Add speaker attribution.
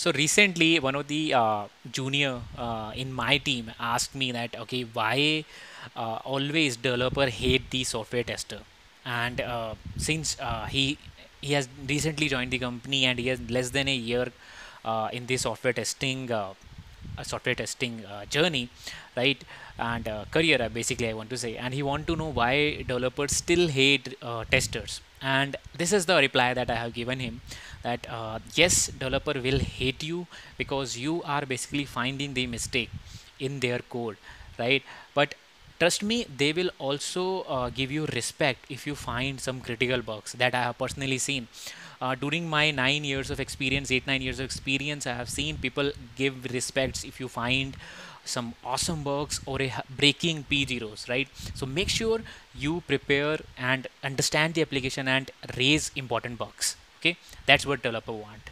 Speaker 1: So recently, one of the uh, junior uh, in my team asked me that, okay, why uh, always developer hate the software tester? And uh, since uh, he he has recently joined the company and he has less than a year uh, in the software testing software testing uh, journey, right? And uh, career, uh, basically, I want to say. And he want to know why developers still hate testers. And this is the reply that I have given him that yes, developer will hate you because you are basically finding the mistake in their code, right? But trust me, they will also uh, give you respect if you find some critical bugs that I have personally seen. Uh, during my nine years of experience, eight, nine years of experience, I have seen people give respects if you find some awesome bugs or a breaking p0s right? So make sure you prepare and understand the application and raise important bugs okay? That's what developer want